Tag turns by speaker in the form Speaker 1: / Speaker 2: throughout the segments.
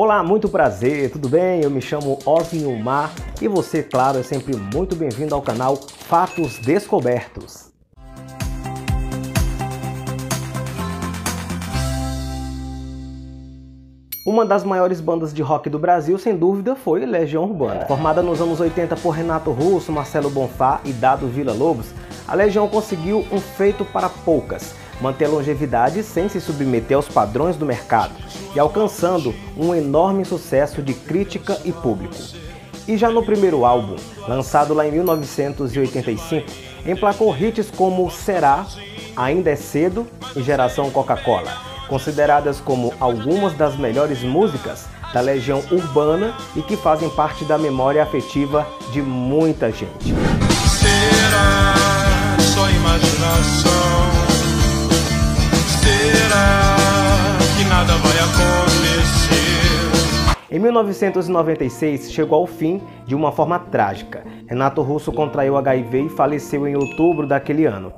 Speaker 1: Olá, muito prazer, tudo bem? Eu me chamo Ozinho Mar e você, claro, é sempre muito bem-vindo ao canal Fatos Descobertos. Uma das maiores bandas de rock do Brasil, sem dúvida, foi Legião Urbana. Formada nos anos 80 por Renato Russo, Marcelo Bonfá e Dado Vila Lobos, a Legião conseguiu um feito para poucas, manter a longevidade sem se submeter aos padrões do mercado e alcançando um enorme sucesso de crítica e público. E já no primeiro álbum, lançado lá em 1985, emplacou hits como Será, Ainda é Cedo e Geração Coca-Cola consideradas como algumas das melhores músicas da Legião Urbana e que fazem parte da memória afetiva de muita gente. Será só imaginação? Nada vai acontecer? Em 1996 chegou ao fim de uma forma trágica. Renato Russo contraiu HIV e faleceu em outubro daquele ano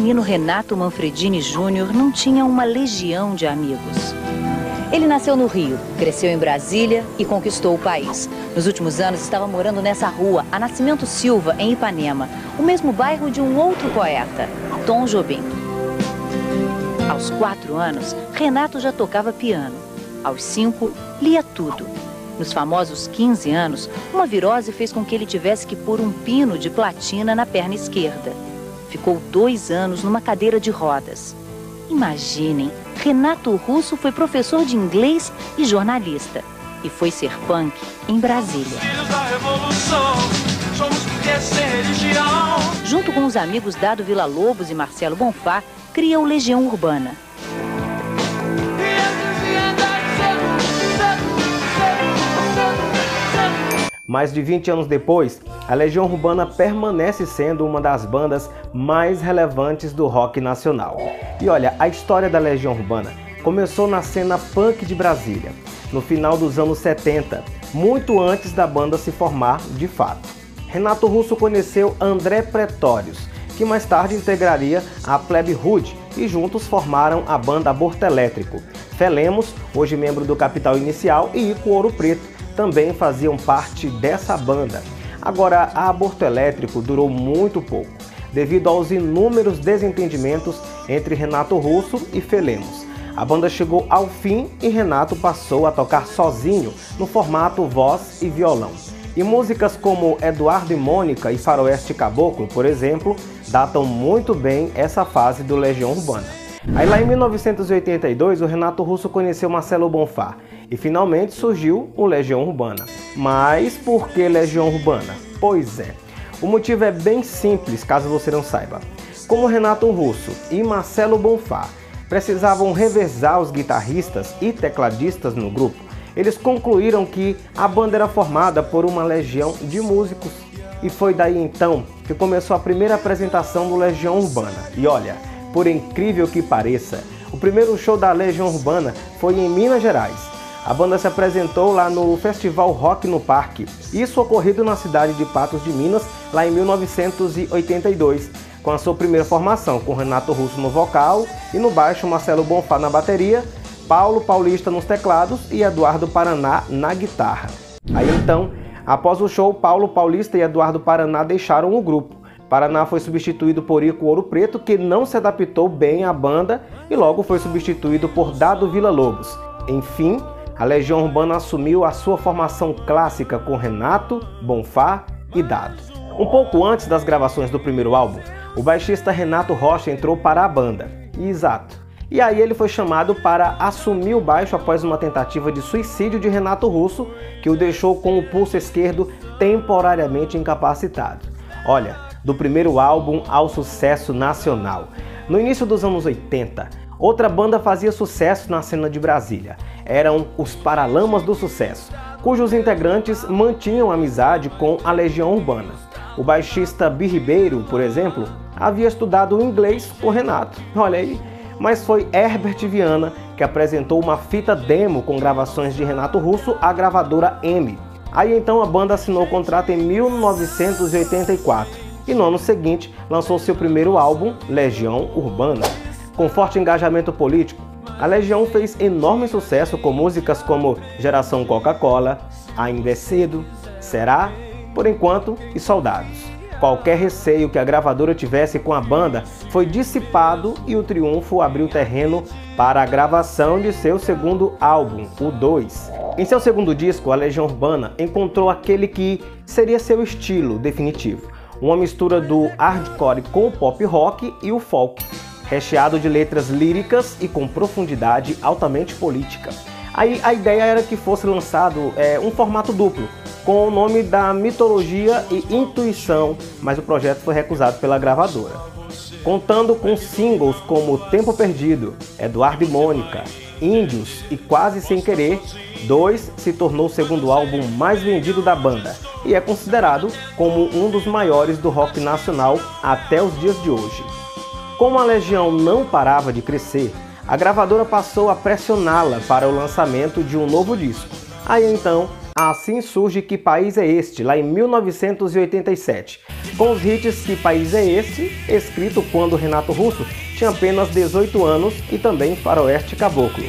Speaker 2: menino Renato Manfredini Júnior não tinha uma legião de amigos. Ele nasceu no Rio, cresceu em Brasília e conquistou o país. Nos últimos anos estava morando nessa rua, a Nascimento Silva, em Ipanema, o mesmo bairro de um outro poeta, Tom Jobim. Aos quatro anos, Renato já tocava piano. Aos cinco, lia tudo. Nos famosos 15 anos, uma virose fez com que ele tivesse que pôr um pino de platina na perna esquerda. Ficou dois anos numa cadeira de rodas. Imaginem, Renato Russo foi professor de inglês e jornalista. E foi ser punk em Brasília. Junto com os amigos Dado Vila Lobos e Marcelo Bonfá, cria o Legião Urbana.
Speaker 1: Mais de 20 anos depois, a Legião Urbana permanece sendo uma das bandas mais relevantes do rock nacional. E olha, a história da Legião Urbana começou na cena punk de Brasília, no final dos anos 70, muito antes da banda se formar de fato. Renato Russo conheceu André Pretórios, que mais tarde integraria a Plebe Hood e juntos formaram a banda Aborto Elétrico. Felemos, hoje membro do Capital Inicial, e Ico Ouro Preto, também faziam parte dessa banda. Agora, a Aborto Elétrico durou muito pouco, devido aos inúmeros desentendimentos entre Renato Russo e Felemos. A banda chegou ao fim e Renato passou a tocar sozinho no formato voz e violão. E músicas como Eduardo e Mônica e Faroeste Caboclo, por exemplo, datam muito bem essa fase do Legião Urbana. Aí lá em 1982, o Renato Russo conheceu Marcelo Bonfá e finalmente surgiu o Legião Urbana. Mas por que Legião Urbana? Pois é, o motivo é bem simples, caso você não saiba. Como Renato Russo e Marcelo Bonfá precisavam revezar os guitarristas e tecladistas no grupo, eles concluíram que a banda era formada por uma legião de músicos. E foi daí então que começou a primeira apresentação do Legião Urbana. E olha, por incrível que pareça, o primeiro show da Legião Urbana foi em Minas Gerais a banda se apresentou lá no Festival Rock no Parque, isso ocorrido na cidade de Patos de Minas, lá em 1982, com a sua primeira formação, com Renato Russo no vocal e no baixo Marcelo Bonfá na bateria, Paulo Paulista nos teclados e Eduardo Paraná na guitarra. Aí então, após o show, Paulo Paulista e Eduardo Paraná deixaram o grupo. Paraná foi substituído por Ico Ouro Preto, que não se adaptou bem à banda e logo foi substituído por Dado Vila Lobos. Enfim, a Legião Urbana assumiu a sua formação clássica com Renato, Bonfá e Dado. Um pouco antes das gravações do primeiro álbum, o baixista Renato Rocha entrou para a banda. Exato. E aí ele foi chamado para assumir o baixo após uma tentativa de suicídio de Renato Russo, que o deixou com o pulso esquerdo temporariamente incapacitado. Olha, do primeiro álbum ao sucesso nacional. No início dos anos 80, outra banda fazia sucesso na cena de Brasília eram os Paralamas do Sucesso, cujos integrantes mantinham amizade com a Legião Urbana. O baixista Bi Ribeiro, por exemplo, havia estudado inglês com Renato. Olha aí, mas foi Herbert Viana que apresentou uma fita demo com gravações de Renato Russo à gravadora M. Aí então a banda assinou o contrato em 1984 e no ano seguinte lançou seu primeiro álbum, Legião Urbana. Com forte engajamento político, a Legião fez enorme sucesso com músicas como Geração Coca-Cola, Ainda é Cedo, Será, Por Enquanto e Soldados. Qualquer receio que a gravadora tivesse com a banda foi dissipado e o triunfo abriu terreno para a gravação de seu segundo álbum, o 2. Em seu segundo disco, a Legião Urbana encontrou aquele que seria seu estilo definitivo, uma mistura do hardcore com o pop rock e o folk, recheado de letras líricas e com profundidade altamente política. Aí a ideia era que fosse lançado é, um formato duplo, com o nome da mitologia e intuição, mas o projeto foi recusado pela gravadora. Contando com singles como Tempo Perdido, Eduardo e Mônica, Índios e Quase Sem Querer, Dois se tornou o segundo álbum mais vendido da banda e é considerado como um dos maiores do rock nacional até os dias de hoje. Como a Legião não parava de crescer, a gravadora passou a pressioná-la para o lançamento de um novo disco. Aí então Assim surge Que País é Este, lá em 1987, com os hits Que País é Este, escrito quando Renato Russo tinha apenas 18 anos e também Faroeste Caboclo.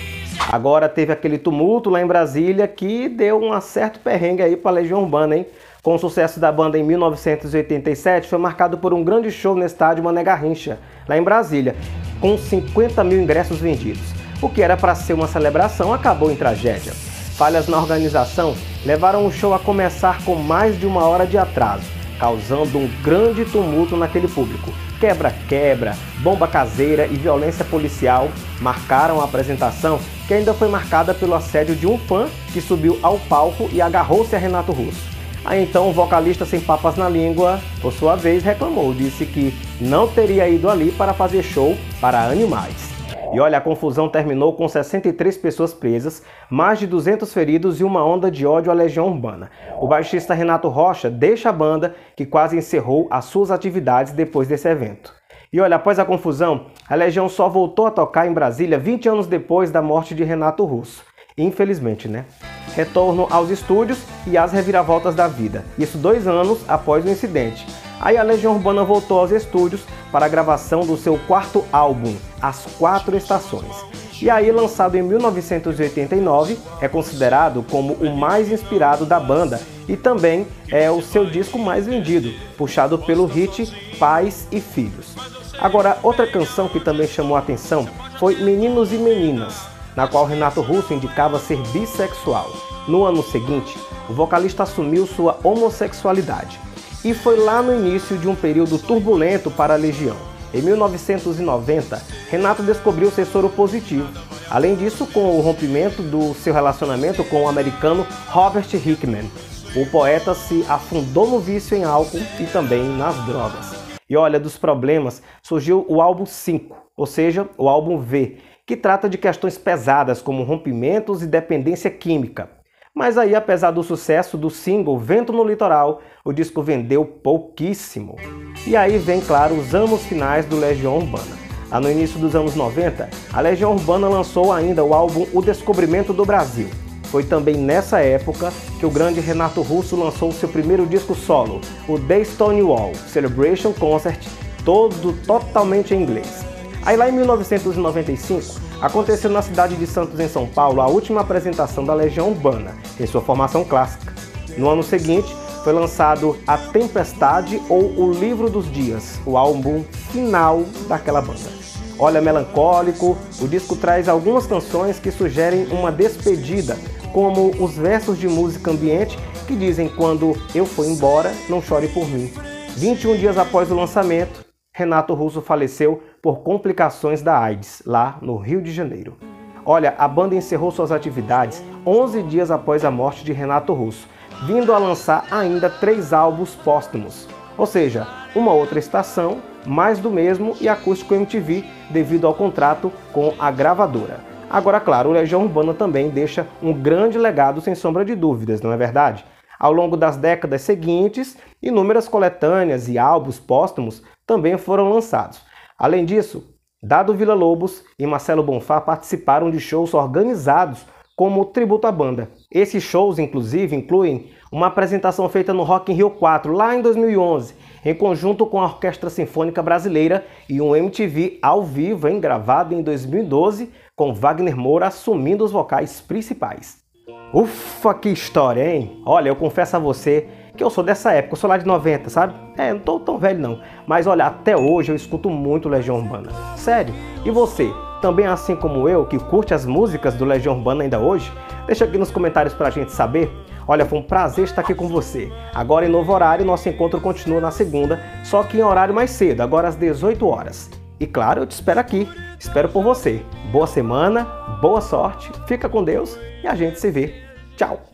Speaker 1: Agora teve aquele tumulto lá em Brasília que deu um certo perrengue aí para a Legião Urbana, hein? Com o sucesso da banda em 1987, foi marcado por um grande show no estádio Mané Garrincha, lá em Brasília, com 50 mil ingressos vendidos. O que era para ser uma celebração acabou em tragédia. Falhas na organização levaram o show a começar com mais de uma hora de atraso, causando um grande tumulto naquele público. Quebra-quebra, bomba caseira e violência policial marcaram a apresentação, que ainda foi marcada pelo assédio de um fã que subiu ao palco e agarrou-se a Renato Russo. Aí então o vocalista sem papas na língua, por sua vez, reclamou, disse que não teria ido ali para fazer show para animais. E olha, a confusão terminou com 63 pessoas presas, mais de 200 feridos e uma onda de ódio à Legião Urbana. O baixista Renato Rocha deixa a banda, que quase encerrou as suas atividades depois desse evento. E olha, após a confusão, a Legião só voltou a tocar em Brasília 20 anos depois da morte de Renato Russo. Infelizmente, né? Retorno aos estúdios e às reviravoltas da vida. Isso dois anos após o incidente. Aí a Legião Urbana voltou aos estúdios para a gravação do seu quarto álbum, As Quatro Estações. E aí, lançado em 1989, é considerado como o mais inspirado da banda e também é o seu disco mais vendido, puxado pelo hit Pais e Filhos. Agora, outra canção que também chamou a atenção foi Meninos e Meninas, na qual Renato Russo indicava ser bissexual. No ano seguinte, o vocalista assumiu sua homossexualidade e foi lá no início de um período turbulento para a Legião. Em 1990, Renato descobriu ser soro positivo. Além disso, com o rompimento do seu relacionamento com o americano Robert Hickman, o poeta se afundou no vício em álcool e também nas drogas. E olha, dos problemas surgiu o álbum 5, ou seja, o álbum V, que trata de questões pesadas como rompimentos e dependência química. Mas aí, apesar do sucesso do single Vento no Litoral, o disco vendeu pouquíssimo. E aí vem, claro, os anos finais do Legião Urbana. Lá no início dos anos 90, a Legião Urbana lançou ainda o álbum O Descobrimento do Brasil. Foi também nessa época que o grande Renato Russo lançou seu primeiro disco solo, o The Stonewall Celebration Concert, todo totalmente em inglês. Aí lá em 1995, aconteceu na cidade de Santos, em São Paulo, a última apresentação da Legião Urbana, em sua formação clássica. No ano seguinte, foi lançado A Tempestade ou O Livro dos Dias, o álbum final daquela banda. Olha, melancólico, o disco traz algumas canções que sugerem uma despedida, como os versos de música ambiente que dizem quando eu for embora, não chore por mim. 21 dias após o lançamento, Renato Russo faleceu por complicações da AIDS, lá no Rio de Janeiro. Olha, a banda encerrou suas atividades 11 dias após a morte de Renato Russo, vindo a lançar ainda três álbuns póstumos, ou seja, uma outra estação, mais do mesmo e acústico MTV devido ao contrato com a gravadora. Agora, claro, o Legião Urbana também deixa um grande legado sem sombra de dúvidas, não é verdade? Ao longo das décadas seguintes, inúmeras coletâneas e álbuns póstumos também foram lançados. Além disso, Dado Vila Lobos e Marcelo Bonfá participaram de shows organizados como tributo à banda. Esses shows, inclusive, incluem uma apresentação feita no Rock in Rio 4, lá em 2011, em conjunto com a Orquestra Sinfônica Brasileira e um MTV ao vivo, hein, gravado em 2012, com Wagner Moura assumindo os vocais principais. Ufa, que história, hein? Olha, eu confesso a você que eu sou dessa época, eu sou lá de 90, sabe? É, não tô tão velho não. Mas olha, até hoje eu escuto muito Legião Urbana. Sério. E você, também assim como eu, que curte as músicas do Legião Urbana ainda hoje? Deixa aqui nos comentários pra gente saber. Olha, foi um prazer estar aqui com você. Agora em novo horário, nosso encontro continua na segunda, só que em horário mais cedo, agora às 18 horas. E claro, eu te espero aqui. Espero por você. Boa semana, boa sorte, fica com Deus e a gente se vê. Tchau!